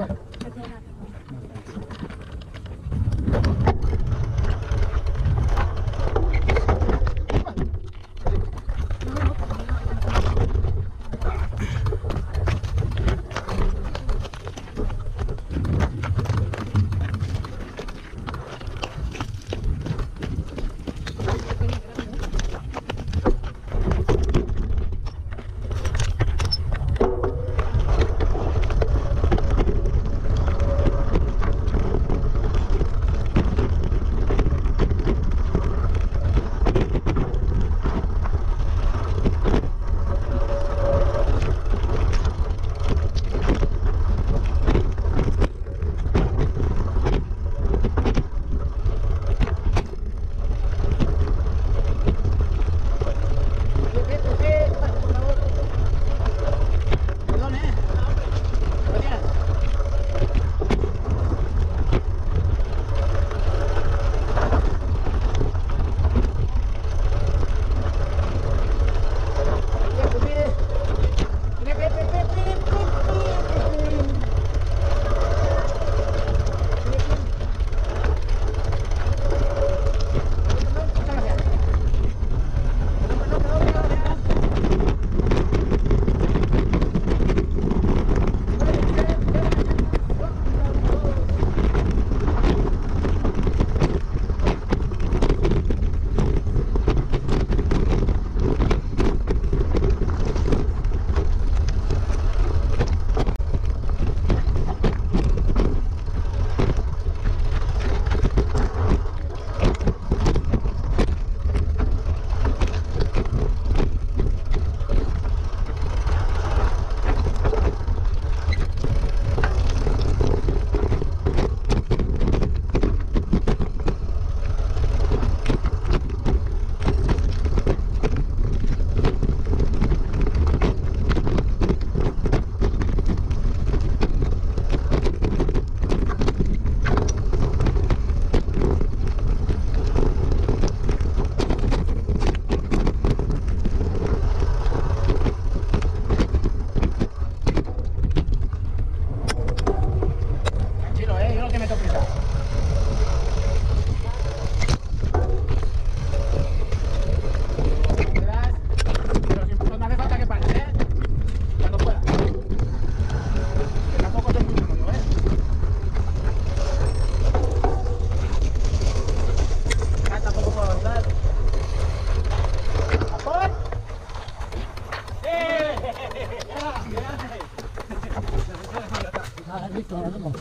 Hasta. Ahí está, vamos.